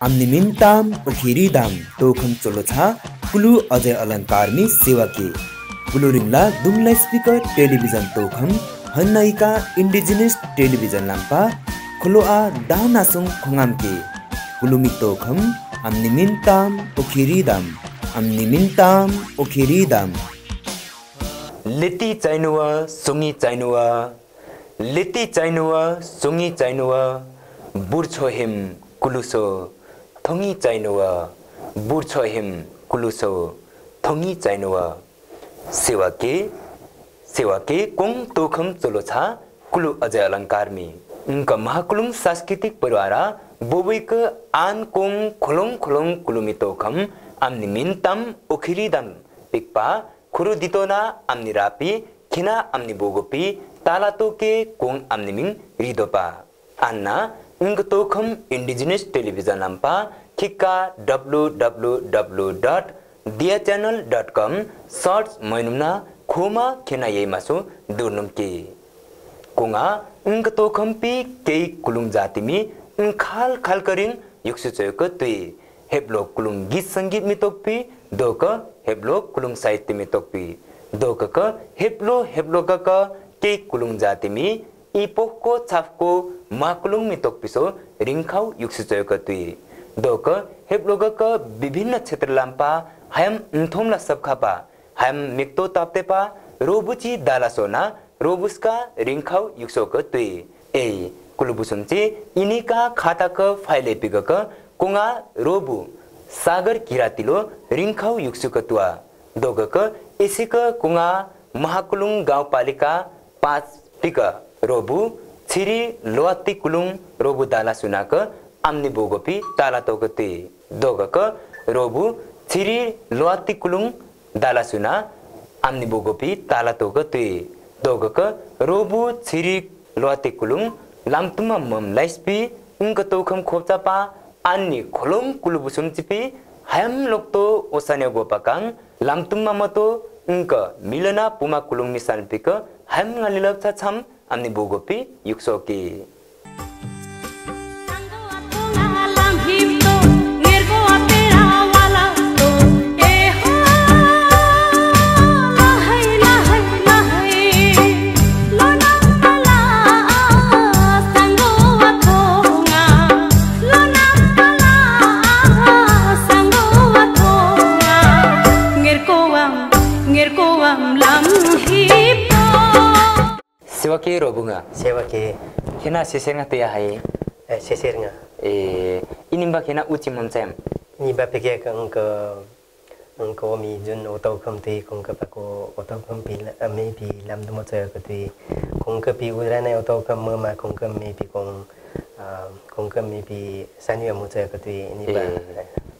amnimintam ukhiridam tokham cholocha kulu Ajay अलङ्कारमी सेवा के कुलुरिङला दुङला स्पिकर टेलिभिजन तोखम हन्नाइका इन्डिजिनियस टेलिभिजन लाम्पा खुलोआ दानासुङ खोङाम के कुलुमी तोखम amnimintam ukhiridam amnimintam ukhiridam लिति चाहिनुवा सुङ्गी चाहिनुवा लिति चाहिनुवा सुङ्गी चाहिनुवा बुर्छो हिम कुलुसो थोङी चाहिनुवा बुर्छो हिम कुलुसो थोङी चाहिनुवा सेवा के सेवा के कोङ तोखम चोलो छा कुलु अजय अलङ्कारमी उनका महाकुलुङ सांस्कृतिक परिवार बोबैक आन कोङ खोलोङ खोलोङ कुलुमी तोखम आम्नि मिन्तम ओखिरिदम पिक्पा खुरु दितोना आम्नि रापी खिना आम्नि बोगोपी तालातोके कोङ आम्नि रिदोपा आन्ना उनक तोखम इन्डिजिनियस टेलिभिजन अम्पा खिक्का डब्लु डब्लु डब्लु डट दिया च्यानल डट कम सर्च मैनुम्ना खोमा खेना यही मासु दुर्नुम के कुङा उनक तोखम्पी केही कुलुङ जातिमी उन खाल खाल करिङ युक्सु चोयको तुई हेप्लो कुलुङ गीत सङ्गीत मितोक्पी दोक हेप्लो कुलुङ साहित्य मितोक्पी दोक क हेप्लो हेप्लो क केही कुलुङ जातिमी इपोको छाफको माकुलुङ मितोक्पिसो रिङखाउ युक्सु चोयको तुई दोक हेप्लो क विभिन्न क्षेत्र लाम्पा हयम थोमला सबखापा हयम मिक्तो ताप्तेपा रोबुची दालासोना रोबुस्का रिंखाव युक्सोक तुई। ए कुलुबुसुम्ची इनिका खाताक फाइले पिगक कुङा रोबु सागर किरातिलो रिंखाव युक्सुक तुवा दोगक एसिक कुंगा महाकुलुङ गाउँपालिका पाँच पिक रोबु छिरी लोवात्ती कुलुङ रोबु दाला सुनाक आम्नी बोगोपी ताला तोगते दोगक रोबु छिरी लुवाती कुलुङ दाला सुना आम्नी बोगोपी ताला तोगते दोगक रोबु छिरी लुवाती कुलुङ लाम्तुमा मम लाइस्पी उङ्क तोखम खोप्चापा अन्य खोलुङ कुलुबु सुम्चिपी हयम लोक्तो ओसान्य गोपाकाङ लाम्तुममा मतो उङ्क मिलना पुमा कुलुङ मिसान पिक हयम लिलप्छ छम आम्नी बोगोपी युक्सोकी Sewake robunga. Sewake. Kena sesenga te hai. Eh sesenga. Eh inimba kena uci moncem. Ni ba peke ka ngka ngko mi jun oto kam te kong ka pako oto kam pi me pi lam dum cha ka te kong ka pi ura na oto kam ma ma kong ka me pi kong kong ka me pi sanyo mo cha ka te ni ba.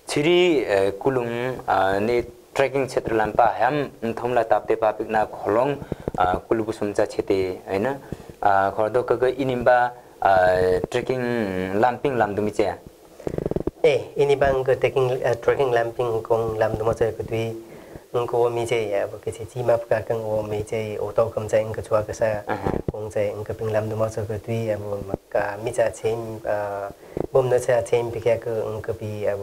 Chiri kulung ne trekking क्षेत्र लाम्पा Ham Thaula ताप्ते पापिकना खोलोङ कुलुबुसुम्चा छेते होइन खर्दोक इनिम्बा trekking लाम्पिङ लामदुमी चाहिँ ए इनिबाङ trekking trekking लाम्पिङ कोङ लामदुमा चाहिँ कतुई उनको me चाहिँ अब के चाहिँ चिमा पुकाकङ ओ me चाहिँ ओ तौकम चाहिँ उनको छुवा कसा कोङ चाहिँ उनको पिङ लामदुमा चाहिँ कतुई अब मक्का मिचा छेम बोम्न छेम पिकाको उनको पि अब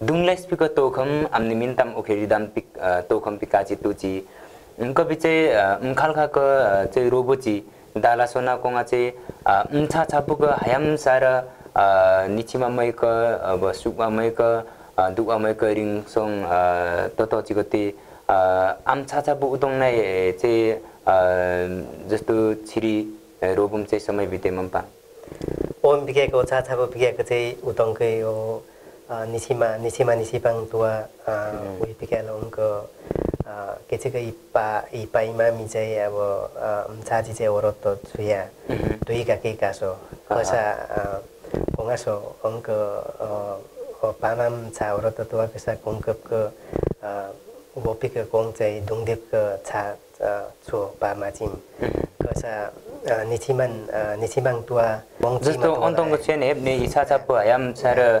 दुङलाई स्पिक तोखम अनि मिन्ताम ओखेरिदाम पिक तोखम पिकाची तुची उनको पिचे उखालखाक चाहिँ रोबोची दाला सोनाकोमा चाहिँ उम्छा छापुक हायाम सार निचिमा मैक अब सुकमा मैक दुकमा मैक रिङ सोङ ततचिको ते आम्छा छापु उतोङलाई चाहिँ जस्तो छिरी रोबुम चाहिँ समय बितेमा पा ओम पिकेको छाछाको पिकेको चाहिँ उतङकै हो Uh, nisima nisima nisipang tua uh, mm. ke uh, kece ke ipa ipa ima mija ya bo uh, mcaji je oroto tuya mm -hmm. tuhi ka ke kaso. Kosa uh, pongaso ongko uh, pama mca oroto tua kosa kongkep ke uh, wopi ke kong jai dungdep ke cha cho uh, pama jim. Hmm. Kosa uh, nisiman uh, nisipang tua wong jima tua ontong kecen ebne isa capo ayam cara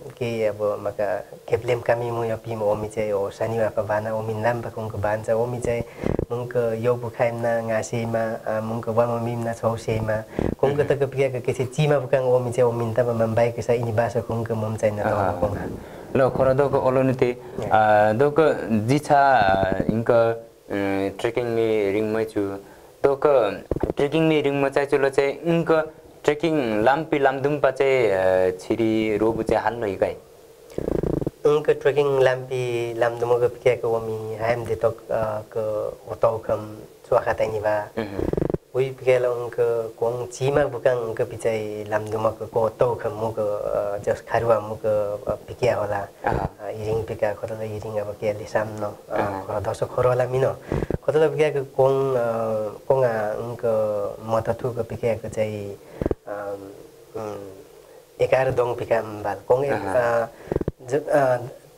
केही अब मका खेप्लेम कामी मुपिओमी चाहिँ हो शनिवाफ बाना ओमी लाम्पा कुङको बान्छ ओमी चाहिँ मुङको यो बुखाएम घाँसेमा मुङको बर्म छौसेमा छौँ सेमा कुङ्क के केसी चिमा बुकाङ ओमी चाहिँ ओमिन तपाईँ बाइक छ यिनी बास मम चाहिँ खो दोलो त्यही दोको जी ट्रेकिङ ट्रेकिङले रिङमा छु ट्रेकिङ मे रिङ म चाहिँ ल चाहिँ उङ्क ट्रेकिङ लाम्पी लाम्दुम्पा चाहिँ छिरी रोबु चाहिँ हाल्नु है उनको ट्रेकिङ लाम्पी लाम्दुमको पिकाको ओमी हायम देतको हो त ओखम चुवाखा ताइनि भा उही पिकाइलाई उनको कोङ चिमा बुकाङ उनको पिचाइ लाम्दुमको को त ओखम मुख जस खारुवा मुख पिकिया होला हिरिङ पिका खोर हिरिङ अब पियाले साम्न खोर दसो खोर होला मिन खोर पिकाको कोङ कोङ उनको मतथुको पिकाको चाहिँ एघार दोङ पिका बाल कोङ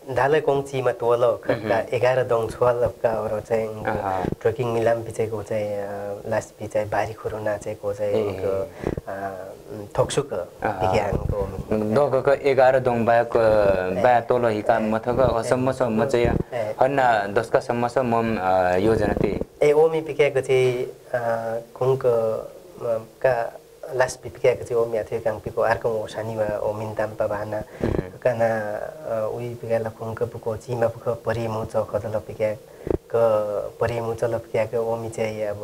ढाले कोङची मा तोलो एघार दोङ छुवाल का और चाहिँ ट्रेकिङ मिलाम पिचेको चाहिँ लास्ट पि चाहिँ बारी खुरुना चाहिँ को चाहिँ थोक्सुक दगक एघार दोङ बायक बाया तोलो हिका मथक असम्म सम्म चाहिँ हन्ना छ मम योजना त्यही ए ओमी पिकेको चाहिँ खुङक का लास्ट भिप के थियो ओम या थियो काङपीको अर्को मोसानी भयो ओमिन ताम्पा भाना काना उही पिका लुङ्क पुको चिमा पुको परि मु च कत लपिका क परि मु च लपिका क चाहिँ अब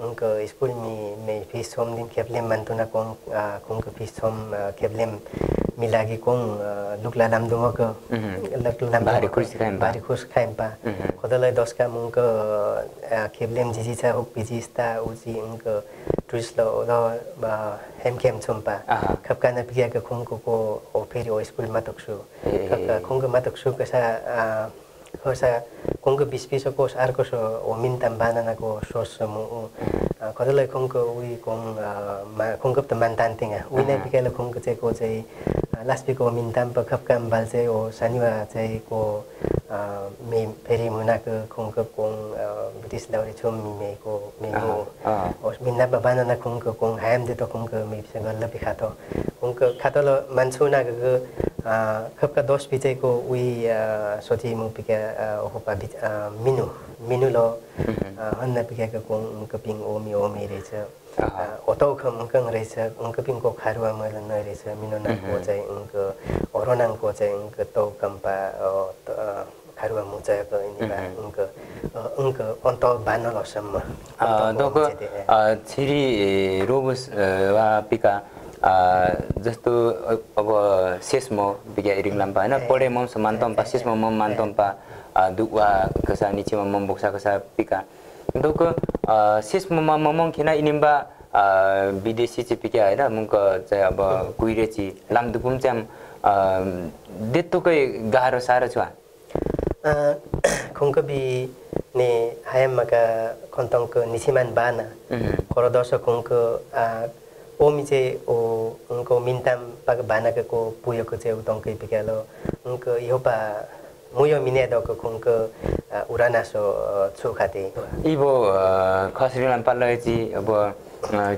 उनको स्कुल नि नै फिस छोम दिन खेप्लेम मान्तुना कोम कोमको फिस छोम खेप्लेम मिलागे कोम लुक्ला लामदुङक भारी खुस खाएम पा कतलाई दस काम उनको खेप्लेम झिझी छ उक उजी उनको ดูสโลว์นอมาเฮมเคมทุ่มปะครับการนับเกี่ยวกับคงกูโอเปรีโอสกุลมาตุกชูครับคงกูมาตุกชูก็ซะเขาซะคงกูบิสบิสก็สอาร์ก็สโอมินตัมบานันก็สโอสมู कतिलाई कङ्क उही कङ कङ्क त मान्तान थिएँ उही नै पिकाइलाई कङ्क चाहिँ को चाहिँ लास्ट पिकको मिन्ताम पखप काम बाल चाहिँ हो शनिवार चाहिँ को मे फेरि मुनाको कङ्क कोङ ब्रिटिस दाउरी छो मिमेको मेमो मिन्दाम बान्दा कङ्क कोङ हायम दे त कङ्क मेपिस गल्ल पिखातो कङ्क खातल मान्छु नाको खपका दोष बिचेको उही सोचे म पिका हो मिनु मिनु ल अन्ध पिका कुङ उनको पिङ ओमी रहेछ। हो तौख रहेछ। उनको पिङको खारुवा मैला नै रहेछ। मिनुनाङको चाहिँ उङ्क अरू नाङको चाहिँ तौकम्पा खारुवा मुचाएको उनको अन्त बानी छिरी रोबुस वा पिका जस्तो अब शेषमोम्पा होइन? पढे मौसम मानतम्पा सेसमा म मानतम्पा। मम मान्तम पा दुवा कसा निचेमा मम बोक्सा कसा पिका दोको शेषमा मम खेन इनिम्बा विदेशी चाहिँ पिका होइन मुख चाहिँ अब कुहिरे चाहिँ लामदुकुम चाहिँ देत्तोकै गाह्रो साह्रो छ खुङ्कबी ने हायमका खन्तङको निसिमान बाना खरदर्श खुङ्क ओमी चाहिँ ओ उनको मिन्ताम पाक बानाको चाहिँ उतङ्कै पिकालो उनको योपा मुयो मिने दको खुङ्क उरानासो छुखाते इबो खसरिलाम पालची अब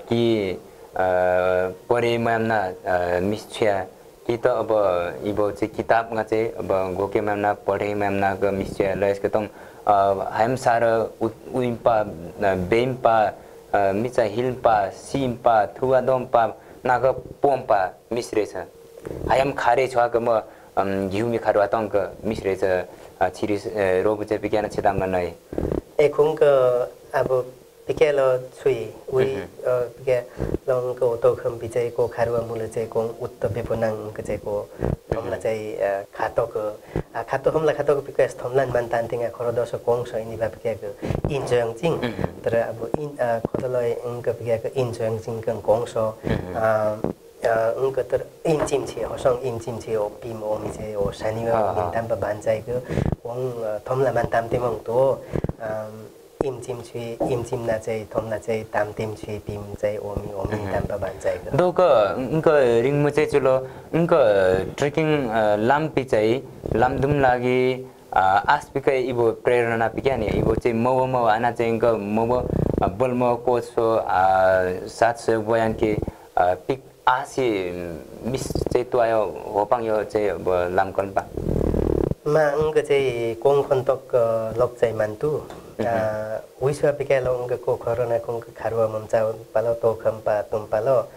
कि मामना मिस्छ्या कि त अब इबो चाहिँ किताबमा चाहिँ अब गोके मामना पढे मामनाको मिस्छ्या ल यसको त हाम सारो उइम्पा बेम्पा मिचा हिल्पा सिम्पा थुवादोम्पा नाग पोम्पा मिश्रेछ हायम खारे छ म घिउमी खारु आतङ्क मिश्रेछ छिरी रोग चाहिँ विज्ञान क्षेत्रमा नै ए खुङ्क अब Pika lo chui ui pika long ko to kham pi chai ko kharwa mula chai ko utta beponang ke chai ko thomla chai khato ko khato homla khato ko pika thomlan man tan tinga khoro dos kong so ini ba pika ko in jang jing tara abo in khodoloi ing ka pika ko in jang jing kan kong so 응 그들 인짐치 호성 인짐치 오 비모 उनको तर छे हो इन्चिम् छे हो Pym home चाहिँ हो सानीमा Tampa भान्चाहिङ थम्ला भान ताम्तेमाङ थो इमचिम्से इन्चिम्ला चाहिँ थम्ला चाहिँ तामतिम ताम तिम चाहिँ ओम ओम ताम्पा भान्चाइएको दुःख उको रिङ चाहिँ चुलो उको ट्रेकिङ लाम्पी चाहिँ लाम्दुम लागि आस्पिकै इबो प्रेरणा पिएो चाहिँ मो मना चाहिँ इन्को म बोल्मो कोसो सात सय बयान कि पिक आसी मिस चाहिँ तुआयो होपाङ यो चाहिँ अब लामकन पा मा अंग चाहिँ कोङ खन्तक लक चाहिँ मान्तु wiswa pikelo nga ko corona kung kharwa mamcha palo to khampa tum palo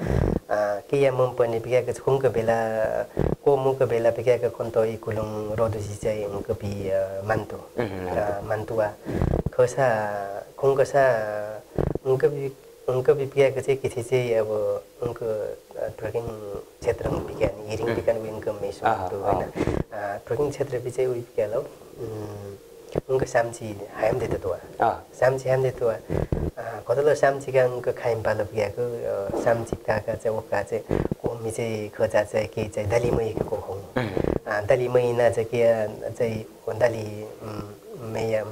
kiya mum pani pika ka khung ka bela ko mu ka bela pika ka kon to i kulung rodu उनको विज्ञाको चाहिँ पछि चाहिँ अब उनको trekking क्षेत्रमा विज्ञान हिरिङ विज्ञान उनको मेसोहरू होइन। ट्रेकिङ क्षेत्र पछि उयो विज्ञान हो। उनको साम्ची हायाम्दे तुवा साम्ची हायाम्दे तोवा कतलो साम्चीका उनको खाइम पालो विज्ञाको साम्ची काका चाहिँ ओका चाहिँ कोमी चाहिँ खोजा चाहिँ के चाहिँ दाली मैको कोखौँ दाली मैना चाहिँ के चाहिँ दाली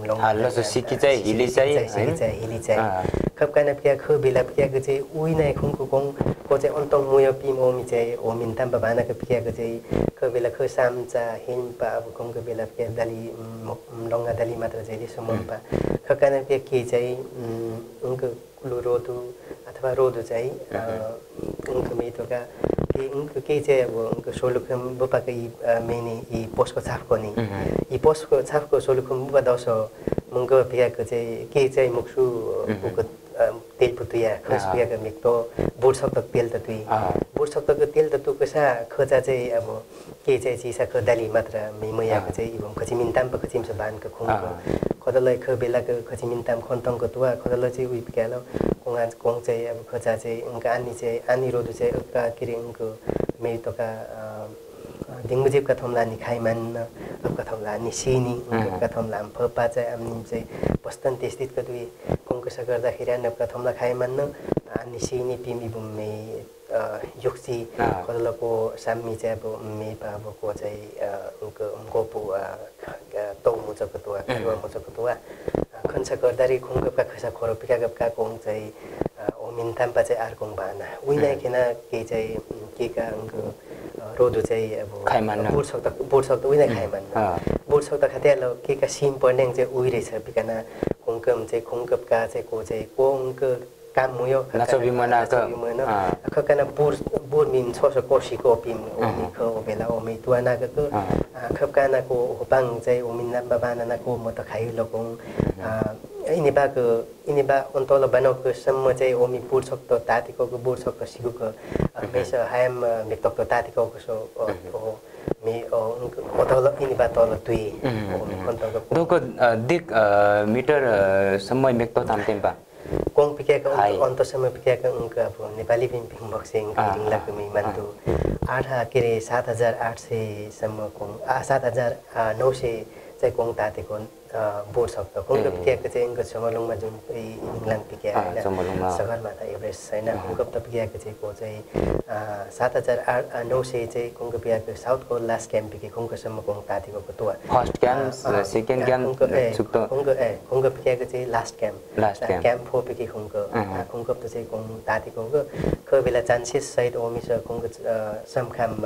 लोङ ल सिकी चाहिँ हिली चाहिँ हिली चाहिँ हिली चाहिँ खप काना पिया ख बेला चाहिँ उइ नै खुङको कोङ को चाहिँ अन्तङ मुय पिम ओमि चाहिँ ओमिन ताम बाना क पिया ग चाहिँ ख बेला ख साम चा हिन पा अब कोङको बेला पिया दली लङ्गा दली मात्र चाहिँ रिसो मन पा ख काना पिया के चाहिँ उनको कुलो रोदु अथवा रोदु चाहिँ उनको मेतोका केही चाहिँ अब उनको सोलुखम बुपाको यी मेनी यी पोस्टको छापको नि यी पोस्टको छापको सोलुखम बुपा दस मुङ्गो पियाको चाहिँ केही चाहिँ मुक्सु तेल पुतुया खस पियाको मिक्तो बुट सक्तक तेल त तुई बुट सक्तको तेल त तु कसा खोजा चाहिँ अब केही चाहिँ चिसा ख दाली मात्र मैयाको चाहिँ इबम खची मिन्ताम प खचिम स बानको खुङ खदलाई ख बेलाको खची मिन्ताम खन्तङको तुवा खदलाई चाहिँ उयो पिकालो कोङा चाहिँ अब खोजा चाहिँ उनका आनी चाहिँ आनी रोदु चाहिँ उका के अरे उनको मेरी तोका दिङमुजिबका थोमला नि खाइ मान्न अबका थोमला नि सिनी उनका थोमला फपा चाहिँ आम्नि चाहिँ बस्तन त्यस्तितको दुई कोङकसा गर्दाखेरि अबका थोमला खाइ मान्न अनि सिनी पिमी बुम्मे युक्सी कदलको साम्मी चाहिँ अब मे पाबको चाहिँ उनको गोपु तौ मुचको तुवा मुचको तुवा खन्सा गर्दाखेरि खुङ्गपका खसा खोरो पिकागपका कोङ चाहिँ मिन्ताम्पा चाहिँ आर्कोङ भाना उइनाखेना केही चाहिँ के का उनको रोदो चाहिँ अब बुढ सक्दा बुढ सक्दा उइना खाइ मान्न बुढ सक्दा खाँदै के का सिम पर्ने चाहिँ उइरहेछ पिकाना। खुङ्कम चाहिँ खुङ्कपका चाहिँ को चाहिँ कोङको काम मुयो खकना बुर बुर मिन छोसो कोसीको पिम ओमिखो बेला ओमे तुवानाको खपकानाको होपाङ चाहिँ ओमिन बाबानाको म त खाइ लकोङ इनिबाको इनिबा अन्तोलो बनाउको सम्म चाहिँ ओमी बुढ सक्तो तातिको बुढ सक्तो सिकुको मेस हायम मिक्तको तातिको सो मे अतल इनिबा तल दुई दोको दिक मिटर सम्म तामतेम्पा कोङ पिक्याका अन्तसम्म पिक्याका उनका अब नेपाली पिङ बक्सिङ रिङलाको मान्तु आठ के अरे सात हजार आठ सयसम्म कोङ सात हजार नौ सय चाहिँ कोङ तातेको बोर्ड सक्छ कुङ्ग पिकियाको चाहिँ समलुङमा जुन इङ्ल्यान्ड पिकिया होइन सगरमाथा एभरेस्ट होइन कुङ्ग पिकियाको चाहिँ को चाहिँ सात हजार आठ नौ सय चाहिँ कुङ्ग पियाको साउथको लास्ट क्याम्प पिके कुङ्गसम्म कुङ्ग तातेको तुवा फर्स्ट क्याम्प सेकेन्ड क्याम्प कुङ्ग ए कुङ्ग पिकियाको चाहिँ लास्ट क्याम्प क्याम्प फो पिके खुङ्ग खुङ्ग चाहिँ कुङ्ग तातेको कोही बेला चान्सेस सहित ओमिस कुङ्ग समखाम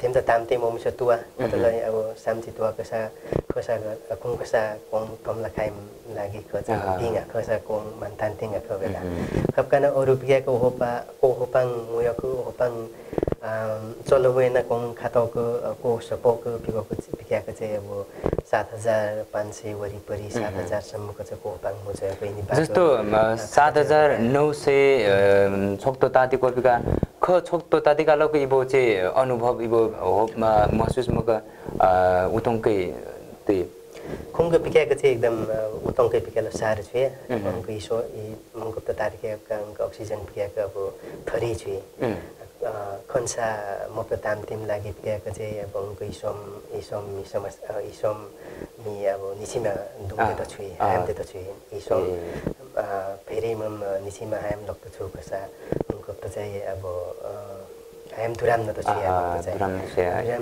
थेम्चा तामते मोमिस तुवा त्यसलाई अब साम्ची तुवा कसा खसा कुङ खसा कोङ थम्ला खाइम लागि खसा पिङा खसा कोङ मान्तान तिङा खबेला खपकाना अरू पियाको होपा को होपाङ मुयको होपाङ चलो वेना कोङ खाताको को सपोको पिगोको पियाको चाहिँ अब सात हजार पाँच सय वरिपरि सात हजारसम्मको चाहिँ कोपाङ मुजको जस्तो सात हजार नौ सय छोक्तो ताती कोपिका ख छोक त तातिकालको इबो चाहिँ अनुभव इबो महसुसमुका उतङकै त्यही खुङको पिकाएको चाहिँ एकदम उतङ्कै पिकाएको साह्रो छु खुङको इसो त तारिकाको अक्सिजन पिकाएको अब थरी छु खन्सा मप्त तामतिम लागि पिकाएको चाहिँ अब उनको इसोम इसोम इसम इसोम नि अब निसिमा दुङ्गे त छु हाम त छु इसोम फेरि म निसिमा हाम लग्दछु खसा उनको त चाहिँ अब हाम दुराम न त छुया दुराम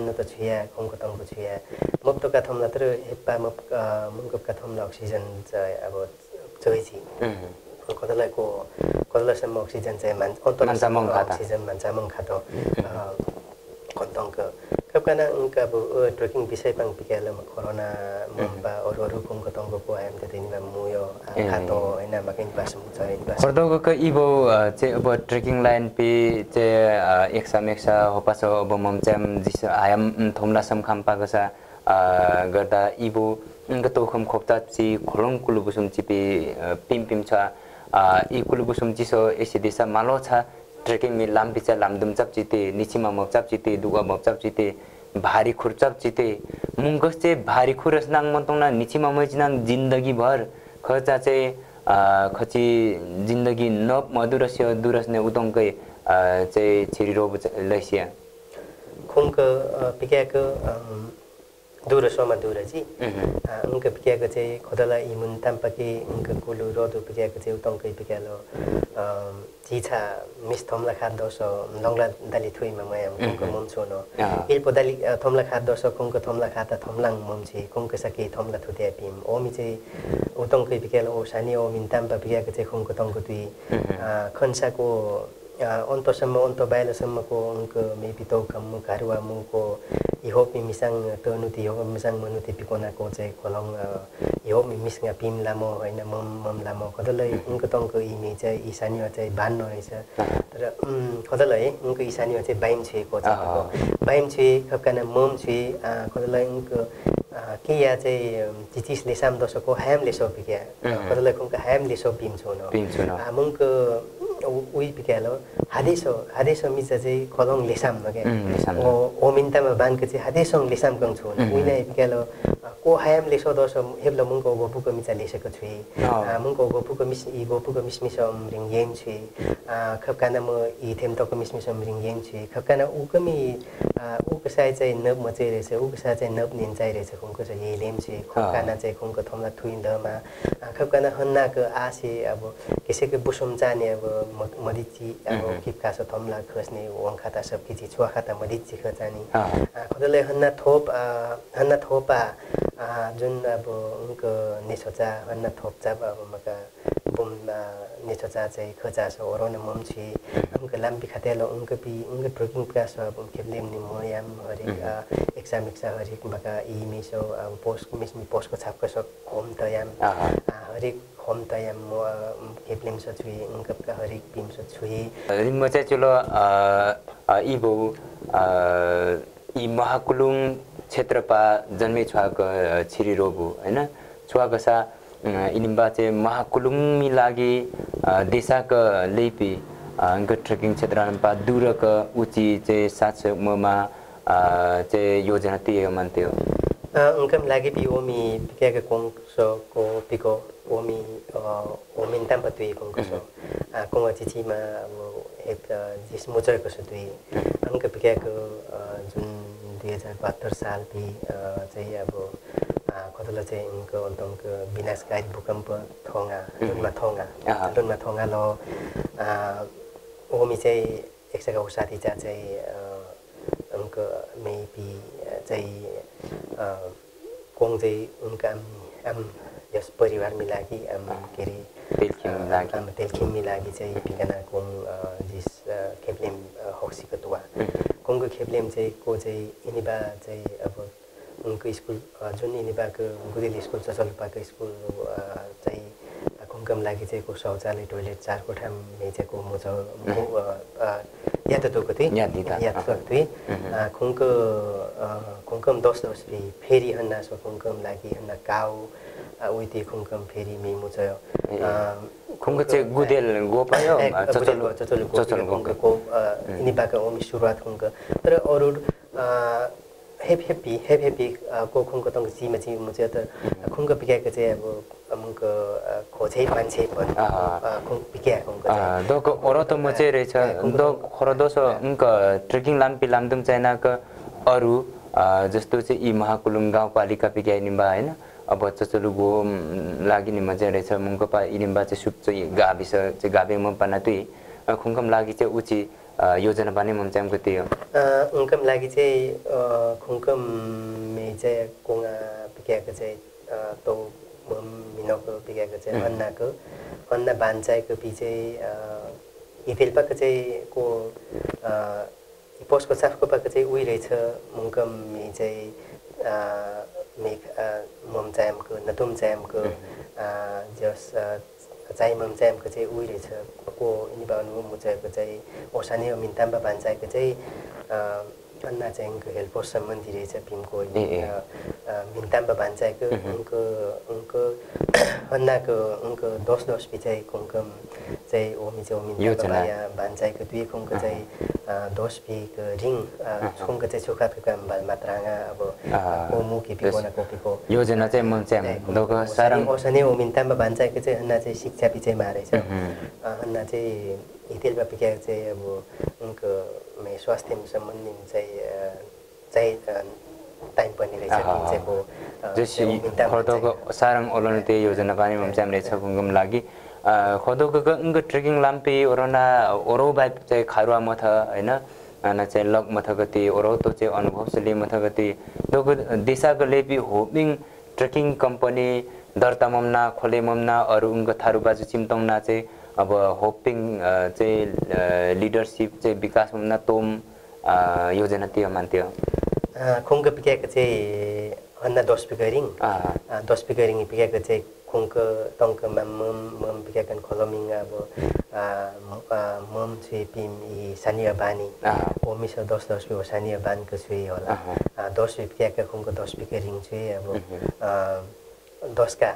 न त छुया। खङको तङको छुया। मप्तो काथमला तर हेप्पा मप मुनको काथमला अक्सिजन चाहिँ अब चोइछि कतलाको कतलासम्म अक्सिजन चाहिँ मान्छ अक्सिजन मान्छ मङ खातो Hmm. kotong ke. Kepada engkau bu, tracking bisa pang pikir lah macam corona, mba orang orang kong kotong ke am jadi ni bang muiyo, kato, hmm. ina makin pas mutai. Kotong ke ke ibu, ah, je ibu trekking lain pi, je eksa ah, eksa, hopaso ibu mumpam, jis ayam mm, thomla sam kampa kesa, ah, gerda ibu engkau tu kum kota si kolong kulubusum cipi pim pim cha. Ikulubusum jiso esedisa malo cha पिचा लाम दुमचाप चिते निचिमा मपचाप चिते दुगा मपचाप चिते भारी खुर्चाप चिते मुंगस चाहिँ भारी खुरस नाङ मतौना निचिमा मैचिनाङ जिन्दगी भर खचा चाहिँ खची जिन्दगी नप मधुरस्य दुरस्ने उतङ्कै चाहिँ छिरी लैसिया खुङ्क दूरसम्म दूरजी उनका पिक्याको चाहिँ खोदला इमुन ताम्पाकी उनका कुलु रोदु पिक्याको चाहिँ उतङ्कै पिक्यालो चिछा मिस थोमला खाद दोस लङ्ला दाली थुइमा मया कुङ्को मम छोनो इल्पो दाली थोमला खाद दोस कुङ्को थोमला खाता थोमलाङ मम छि कुङ्को सके थोमला थुत्या पिम। ओमी चाहिँ उतङ्कै पिक्यालो ओ सानी ओ मिन ताम्पा पिक्याको चाहिँ खुङ्को तङ्को तुई। खन्साको अन्तसम्म अन्त बाहिरसम्मको उङ्क मे पी तौका मुख हारुवा मुको इहोपी मिसाङ टनु ती मिसाङ मनुतिनाको चाहिँ खोला इहोपी मिसँग पिम लामो होइन मम मम लामो कदैलाई उङको त उनको यिमी चाहिँ इसानीमा चाहिँ बाँध्नु रहेछ तर कदलै उनको ईसानीमा चाहिँ बाइम छ बाहिम छुए कहाँ मम छुई कदलाई किया चाहिँ जितिस लेसाम दसोको हायमले सोपिक कदलाई हायमले सो पिन्छु आ मुङको उही पिक्यालो हादेसो हादेसो मिचा चाहिँ खलङ लेसाम नके ओ मिन्तामा बानको चाहिँ हादेसङ लेसाम कङ छु उही नै पिक्यालो को हायाम लेसो दस हेब्लो मुङको गोपुको मिचा लेसेको छु। मुङको गोपुको मिस इ गोपुको मिसमिस रिङ छु। खपकाना म इ थेम तको मिसमिस रिङ येम छु। खपकाना उकमी उको साय चाहिँ नब मचै रहेछ उको साय चाहिँ नब निन चाहिँ रहेछ खुङको चाहिँ ये लेम छु। खपकाना चाहिँ खुङको थमला थुइन्दमा खपकाना हन्नाको आसे अब केसेको बुसुम जाने अब मदिची अब किपकासो थमला खस्ने वङ खाता सब किची छुवा खाता मदिची खचानी खदले हन्ना थोप हन्ना थोपा जुन अब उनको नेछोचा हन्ना थोपचा अब मका बुम नेछोचा चाहिँ खचा छ ओराउन मम्छी उनको लाम्पी खातेलो उनको पि उनको ट्रेकिङ प्यास अब खेप्लेम नि मोयाम हरिक एक्सा मिक्सा हरिक मका इ मिसो अब पोस्ट मिसमी पोस्टको छापको सब होम तयाम हरिक होम तयाम खेप्लेम छ छुई उनका हरिक पिम छ रिम चाहिँ चलो इबो इ महाकुलुङ क्षेत्रपा जन्मे छुवाको छिरी रोबु होइन? छुवाको सा इनिम्बा चाहिँ महाकुलुङमी लागि देशाको लेपी अंक ट्रेकिङ क्षेत्रमा दूरक उची चाहिँ सात ममा चाहिँ योजना तिएको मान्थ्यो। pikiaga kong so ko piko omi omi ntam patui kong so kong ati chi ma एक जिस मुचर को सुतुई अंक पिकिaga जुन दुई हजार बहत्तर साल भी चाहिँ अब कतला चाहिँ उनको अन्तङ्क विनाशकारी भूकम्प थोङा लुनमा थोङा लुनमा थोङा लो ओमी चाहिँ एक जग्गा साथी चाहिँ उनको मेबी चाहिँ कोङ चाहिँ उनका आम यस परिवार मिलाकी आम के अरे आम तेलखिम मिलाकी चाहिँ पिकना कोङ जिस खेप्लेम हक्सीको तुवा कोङको खेप्लेम चाहिँ को चाहिँ यिनीबा चाहिँ अब उनको स्कुल जुन यिनीबाको गुदेली स्कुल छ चलुपाको स्कुल चाहिँ खुङ्कम लागि चाहिँ को शौचालय टोइलेट चार कोठा मेचेको मुछ याततोको थिएँ यातको थिएँ खुङ्क खुङ्कम दस दस फी फेरि हन्ना सो खुङ्कम लागि हन्ना काउ उइते खुङ्कम फेरि मे मुछ खुङ्क चाहिँ गुदेल गोपायो खुङ्कको निपाको ओमी सुरुवात खुङ्क तर अरू happy happy happy happy को खुङको तङ जिमा जि मुझे त खुङको पिकाको चाहिँ अब मुङको खोजै मान्छे पनि खुङ पिका खुङको दो को ओरो त मुझे रहेछ। दो खरो दोसो उनको ट्रेकिङ लाम्पी लामदुङ चाइनाको अरू जस्तो चाहिँ यी महाकुलुङ गाउँपालिका पिका निम्बा होइन अब चचलु गो लागि नि मजा रहेछ मुङको पा इनिम्बा चाहिँ सुप चाहिँ गाविस चाहिँ गाबे म पाना तुई खुङकम लागि चाहिँ उची योजना पनि मन चाहिँ कति हो उनकम लागि चाहिँ खुङकम चाहिँ कोङा पिकाएको चाहिँ तो मिनोको पिकाएको चाहिँ अन्नाको अन्ना बान्चाएको पि चाहिँ इफेल्पाको चाहिँ को पोस्टको साफको पाएको चाहिँ उही रहेछ मुङकम मे चाहिँ मेघ ममचायामको नतुमचायामको जस चाहिँ ममचायामको चाहिँ उही रहेछ। को अनुभव मुचाएको चाहिँ ओसानी मिन्ताम्बा भान्चाएको चाहिँ अन्ना चाहिँ उनको हेल्पोस सम्बन्धी रहेछ भीमको मिन्ताम्बा भान्चाएको उनको उनको अन्नाको उनको दस दस चाहिँ कुङ्कम चाहिँ ओमी चाहिँ भान्चाएको दुई कुङ्को चाहिँ दस पिक रिङ छुङ्को चाहिँ सुखाको काम बाल मात्राङा अब कोपीको। योजना चाहिँ सारङ ओसने ओमिन्ताम्बा भान्चाएको चाहिँ अन्ना चाहिँ शिक्षा पिछे मारेछ। अन्ना चाहिँ हितेलमा पिकाएको चाहिँ अब उनको स्वास्थ्य सम्बन्धी चाहिँ चाहिँ टाइम पनि रहेछ सारङ ओलन त्यही योजना पनि mums रहेछ गुङ्गम लागि। खदोको उङ्ग ट्रेकिङ लाम्पे ओरोना ओरो बाइप चाहिँ खारुवा मथ होइन? चाहिँ लग मथगति ओरो तो चाहिँ अनुभव से मथगति। दोको दिशाको लेपी होपिङ ट्रेकिङ कम्पनी दर्ता मम्ना खोले मम्ना अरू उनको थारू बाजु चिम्तोङना चाहिँ अब होपिङ चाहिँ लिडरसिप चाहिँ विकास मम्ना तोम योजना त्यो मान्थ्यो। खुङ्क पिकाएको चाहिँ अन्ना दस पिकरिङ। दस पिकरिङ पिकाएको चाहिँ खुङ्क टङ्क मम मम पिकाकन खोलमिङ अब मम छुइ पिम इ सानिया बानी ओमिस दस दस पिको सानिया बानको छुइ होला। दस पिकाका खुङ्क दस पिकरिङ छुइ अब दसका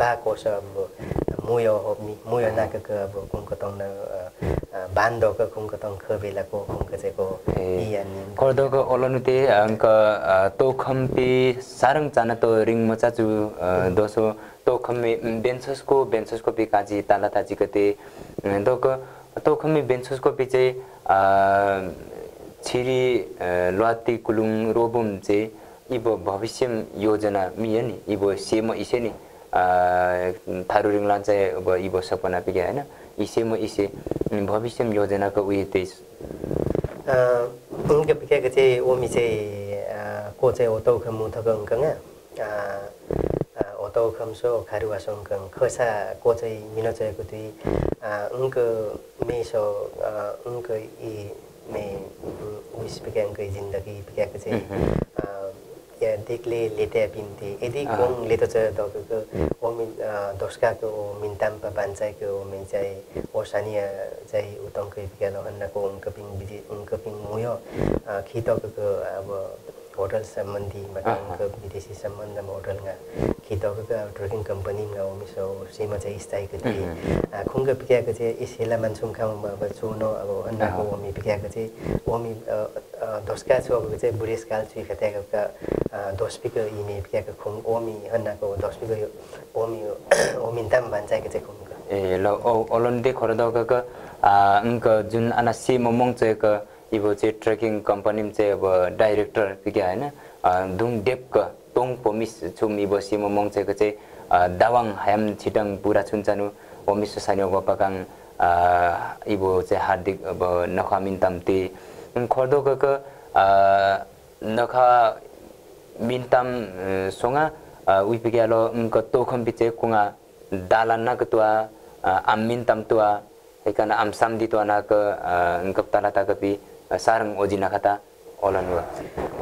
बा कोस अब। कर्दोको ओलनुते अङ्क तोखम्पी सारङ चाना तो रिङ मचाचु दोसो तोखम्मे बेन्ससको बेन्ससको पि काजी ताला ताजी कते दोक तोखम्मे बेन्ससको पि चाहिँ छिरी लुवाती कुलुङ रोबुम चाहिँ इबो भविष्य योजना मियो नि इबो सेम इसे नि थारू रिङला चाहिँ अब इबो सपना पिगे होइन इसे म इसे भविष्य योजनाको उयो त्यही उनका पिकेको चाहिँ ओमी चाहिँ को चाहिँ हो तौख मुथको अङ्कङ हो तौखम सो खारुवा सङ्कङ खसा को चाहिँ मिनो चाहिएको उनको मेसो उनको यी मे उस पिकाङ्कै जिन्दगी पिकाएको चाहिँ देखले लेटे पिन्थे यदि कोङ लेतो चाहिँ तपाईँको ओमिन धोस्काको मिन्ताम्पा बान्चाइको ओमिन चाहिँ ओसानिया चाहिँ उतङ्कै पिकालो अन्नको उङ्कपिङ बिदि उङ्कपिङ मुयो खितको अब होटल सम्बन्धी मका विदेशी सम्बन्धमा होटलमा खितको अब ट्रेकिङ कम्पनीमा ओमिसो सीमा चाहिँ स्थायीको थिए खुङ्ग पिकाएको चाहिँ यस हेला मान्छुङ खाउँमा अब चुनो अब अन्नाको ओमी पिकाएको चाहिँ ओमी धोस्का छु अब चाहिँ बुढेसकाल ए ल ओलोन्डे खरदगको अङ्क जुन आना से मोमङ चाहिँ इबो चाहिँ ट्रेकिङ कम्पनी चाहिँ अब डाइरेक्टर पिके होइन दुङ डेपक तोङ पोमिस छुम इबो से मोमङ चाहिँ दावाङ हायम छिटङ पुरा छुन्चानु पोमिस सानो गोपाकाङ इबो चाहिँ हार्दिक अब नखा मिन्ताम ते mintam eh, songa ah, uipike alo ngko to khom kunga dalan na tua ah, am mintam tua ekana am sam di tua na ah, ko ngko tala ta kapi sarang oji na khata olanu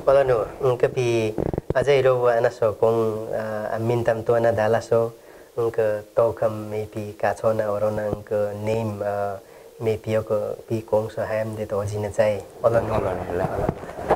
olanu ngko pi aje ro wa na so kong am mintam tua na dala so ngko to khom me pi ka cho na oro na me pi ko pi kong so ham de to oji na chai olanu olanu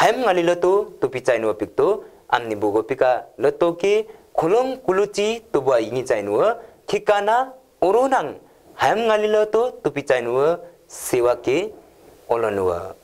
haem ngali lato tupi chai nuwa pikto amni bogo pika lato ki kolong kuluchi tubwa ingi chai nuwa kika na oro nang haem ngali lato tu chai nuwa sewa ke olonua.